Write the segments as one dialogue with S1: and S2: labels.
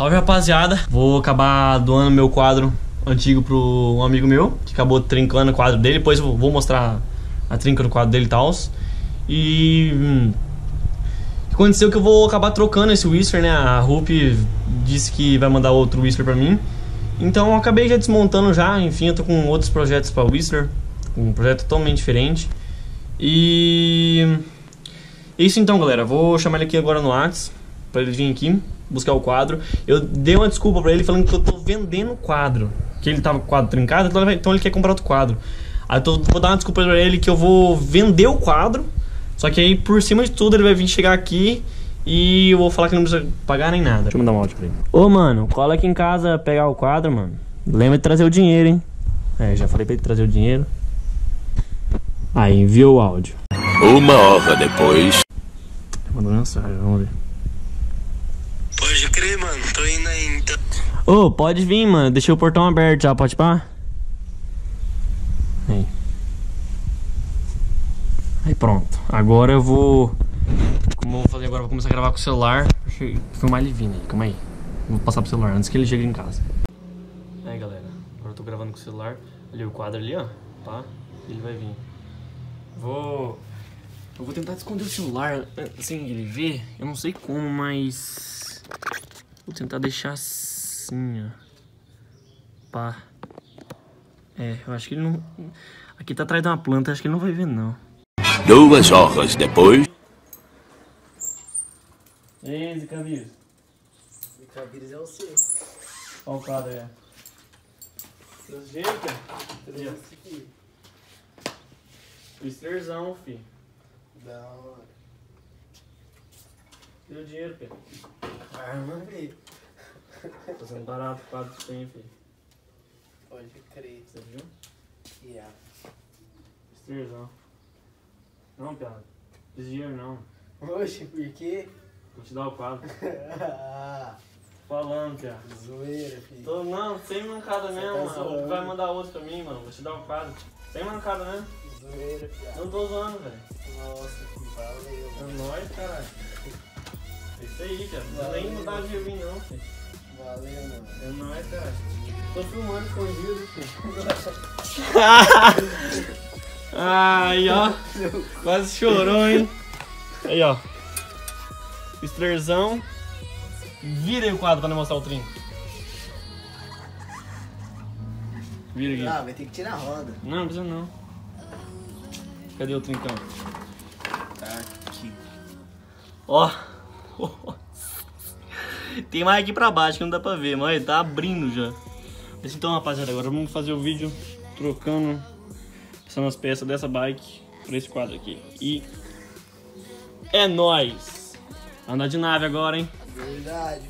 S1: Salve rapaziada, vou acabar doando meu quadro antigo pro um amigo meu que acabou trincando o quadro dele. Depois eu vou mostrar a trinca do quadro dele e tal. E. Hum, aconteceu que eu vou acabar trocando esse Whisper, né? A Rupi disse que vai mandar outro Whisper pra mim. Então eu acabei já desmontando já. Enfim, eu tô com outros projetos pra Whistler. Um projeto totalmente diferente. E. Isso então, galera. Vou chamar ele aqui agora no Whats pra ele vir aqui buscar o quadro. Eu dei uma desculpa pra ele falando que eu tô vendendo o quadro. Que ele tava com o quadro trincado, então ele- então ele quer comprar outro quadro. Aí eu tô, vou dar uma desculpa pra ele que eu vou vender o quadro. Só que aí, por cima de tudo, ele vai vir chegar aqui e eu vou falar que não precisa pagar nem nada. Deixa eu mandar um áudio pra ele. Ô, mano, cola aqui em casa pegar o quadro, mano. Lembra de trazer o dinheiro, hein? É, já falei pra ele trazer o dinheiro. Aí, enviou o áudio.
S2: Uma hora depois.
S1: Mandou mensagem, vamos ver.
S3: Tô indo aí então.
S1: Ô, pode vir, mano. Deixei o portão aberto já, pode pá? Aí. Aí pronto. Agora eu vou. Como eu vou fazer agora? Vou começar a gravar com o celular. Filmar ele vindo aí, calma aí. Vou passar pro celular antes que ele chegue em casa. Aí galera, agora eu tô gravando com o celular. Ali o quadro ali, ó. Tá? Ele vai vir. Vou. Eu vou tentar esconder o celular sem ele ver. Eu não sei como, mas. Vou tentar deixar assim, ó. Pá. É, eu acho que ele não. Aqui tá atrás de uma planta, acho que ele não vai ver, não.
S2: Duas horas depois.
S1: E aí, Zicavírus?
S4: Micravírus é o seu.
S1: Olha o quadro aí. Cadê?
S4: Esse aqui.
S1: Twisterzão, fi.
S4: Da hora.
S1: Cadê o dinheiro, Pedro?
S4: Arma, velho.
S1: Tá sendo barato o quadro que tem, fi.
S4: Pode crer.
S1: Você viu?
S4: Yeah.
S1: Twisterzão. Não, piada. Esse dinheiro não.
S4: Oxe, por quê?
S1: Vou te dar o quadro.
S4: ah,
S1: Falando, piada.
S4: zoeira, filho.
S1: Tô, não, sem mancada
S4: Você
S1: mesmo,
S4: tá
S1: mano. Vai mandar outro pra mim, mano. Vou te dar o quadro. Sem mancada mesmo.
S4: Zoeira, fiado.
S1: Não tô zoando, velho.
S4: Nossa, que valeu,
S1: É nóis, caralho. Isso aí, cara. Não
S4: Valeu.
S1: nem mudar de vir, não, filho.
S4: Valeu, mano.
S1: É nóis, cara. Tô filmando escondido, filho. Ai, ó. Quase chorou, hein? Aí, ó. Estrerzão. Vira aí o quadro pra não mostrar o trinco. Vira aqui.
S4: Ah, vai ter que tirar a roda.
S1: Não, não precisa não. Cadê o trincão?
S4: Tá aqui.
S1: Ó. Tem mais aqui pra baixo que não dá pra ver, mas tá abrindo já. Mas então, rapaziada, agora vamos fazer o vídeo trocando, passando as peças dessa bike pra esse quadro aqui. E é nóis! Andar de nave agora, hein?
S4: Verdade,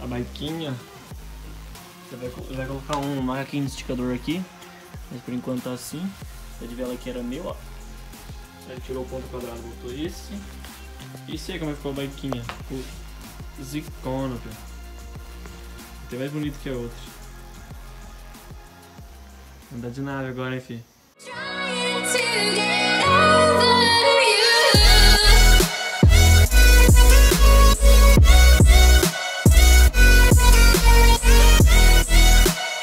S1: a baiquinha. Você vai, vai colocar um macaquinho de esticador aqui. Mas por enquanto tá assim. Pé de vela aqui era meu, ó. Aí tirou o ponto quadrado, botou esse. Esse aí como é que ficou a baiquinha. Ficou zicona, pô. Até mais bonito que a outra. Andar de nave agora, hein, fi.